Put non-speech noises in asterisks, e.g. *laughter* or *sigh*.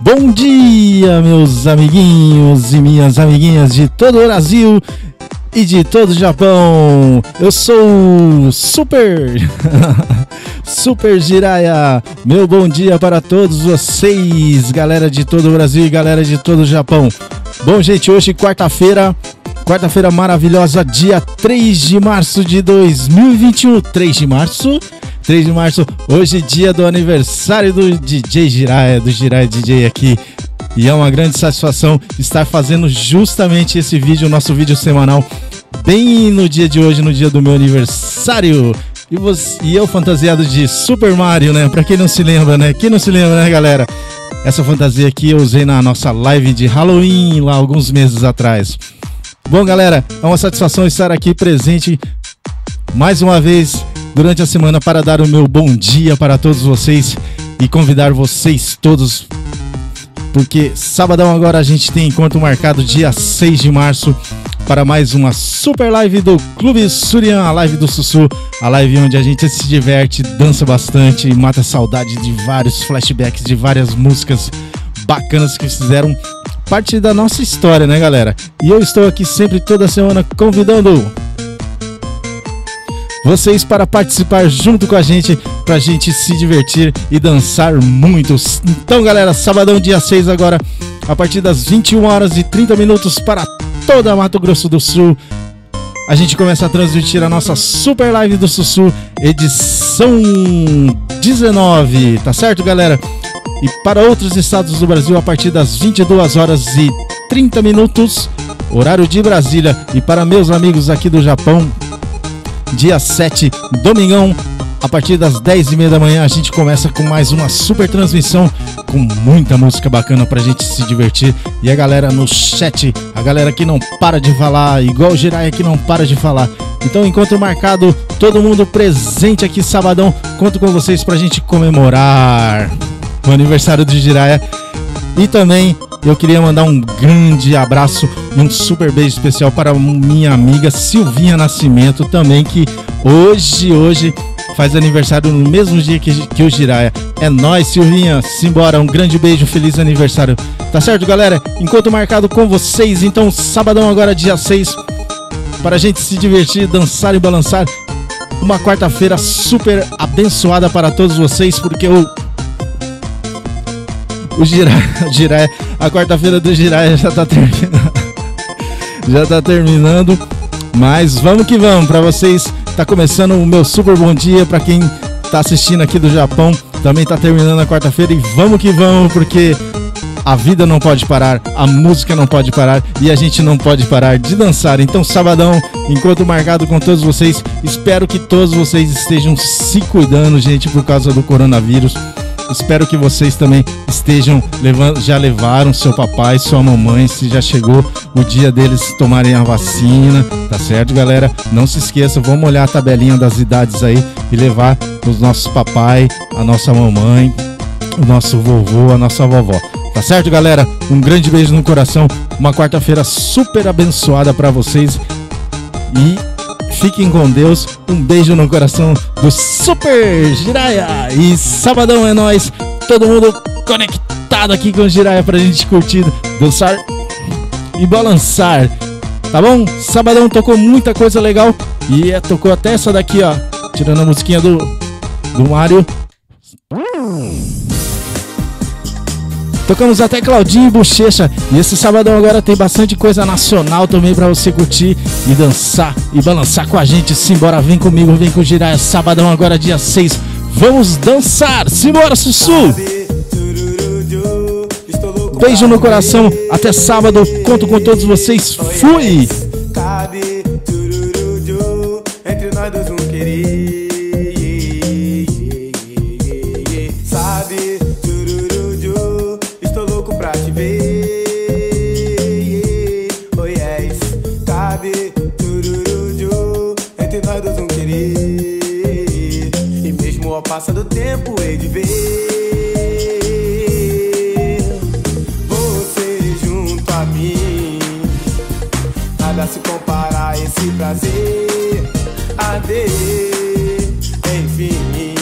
Bom dia, meus amiguinhos e minhas amiguinhas de todo o Brasil e de todo o Japão. Eu sou Super *laughs* Super Jiraya. Meu bom dia para todos vocês, galera de todo o Brasil e galera de todo o Japão. Bom, gente, hoje quarta-feira, quarta-feira maravilhosa, dia 3 de março de 2021. 3 de março 3 de março, hoje dia do aniversário do DJ Jiraya, do Jiraya DJ aqui. E é uma grande satisfação estar fazendo justamente esse vídeo, nosso vídeo semanal, bem no dia de hoje, no dia do meu aniversário. E, você, e eu fantasiado de Super Mario, né? Pra quem não se lembra, né? Quem não se lembra, né, galera? Essa fantasia aqui eu usei na nossa live de Halloween lá alguns meses atrás. Bom, galera, é uma satisfação estar aqui presente mais uma vez durante a semana para dar o meu bom dia para todos vocês e convidar vocês todos. Porque sabadão agora a gente tem encontro marcado dia 6 de março para mais uma super live do Clube Surian, a live do Sussu, a live onde a gente se diverte, dança bastante e mata saudade de vários flashbacks de várias músicas bacanas que fizeram parte da nossa história, né, galera? E eu estou aqui sempre toda semana convidando vocês para participar junto com a gente, pra gente se divertir e dançar muito. Então, galera, sabadão, dia 6 agora, a partir das 21 horas e 30 minutos para toda Mato Grosso do Sul. A gente começa a transmitir a nossa super live do Sussu, edição 19, tá certo, galera? E para outros estados do Brasil, a partir das 22 horas e 30 minutos, horário de Brasília. E para meus amigos aqui do Japão, dia 7, domingão, a partir das 10 e meia da manhã a gente começa com mais uma super transmissão com muita música bacana pra gente se divertir. E a galera no chat, a galera que não para de falar, igual o Jiraya que não para de falar. Então, encontro marcado, todo mundo presente aqui sabadão. Conto com vocês pra gente comemorar o aniversário do Jiraya. E também eu queria mandar um grande abraço e um super beijo especial para minha amiga Silvinha Nascimento também, que hoje, hoje faz aniversário no mesmo dia que, que o Jiraya. É nós, Silvinha. Simbora, um grande beijo, feliz aniversário. Tá certo, galera? Encontro marcado com vocês, então, sabadão agora, dia 6, para a gente se divertir, dançar e balançar. Uma quarta-feira super abençoada para todos vocês, porque o o Jiraya, *laughs* a quarta-feira do Jiraya já tá terminando. *laughs* já tá terminando. Mas vamos que vamos, para vocês tá começando o meu super bom dia para quem tá assistindo aqui do Japão. Também tá terminando a quarta-feira e vamos que vamos, porque a vida não pode parar, a música não pode parar e a gente não pode parar de dançar. Então, sabadão, enquanto marcado com todos vocês, espero que todos vocês estejam se cuidando, gente, por causa do coronavírus. Espero que vocês também estejam levando, já levaram seu papai, sua mamãe, se já chegou o dia deles tomarem a vacina, tá certo, galera? Não se esqueça, vamos olhar a tabelinha das idades aí e levar os nossos papai, a nossa mamãe, o nosso vovô, a nossa vovó. Tá certo, galera? Um grande beijo no coração. Uma quarta-feira super abençoada para vocês. E Fiquem com Deus. Um beijo no coração do Super Jiraya. E sabadão é nós. Todo mundo conectado aqui com o Jiraya pra gente curtir, dançar e balançar. Tá bom? Sabadão tocou muita coisa legal. E é, tocou até essa daqui, ó. Tirando a musiquinha do, do Mario. Tocamos até Claudinho e Bochecha. E esse sabadão agora tem bastante coisa nacional também para você curtir e dançar e balançar com a gente. Simbora, vem comigo, vem com o Girar. Sabadão agora, dia 6. Vamos dançar! Simbora, Sussu! Beijo no coração. Até sábado. Conto com todos vocês. Fui! entre nós dois um querido. ao passar do tempo hei de ver. Você junto a mim Nada se compara a esse prazer. A Enfim.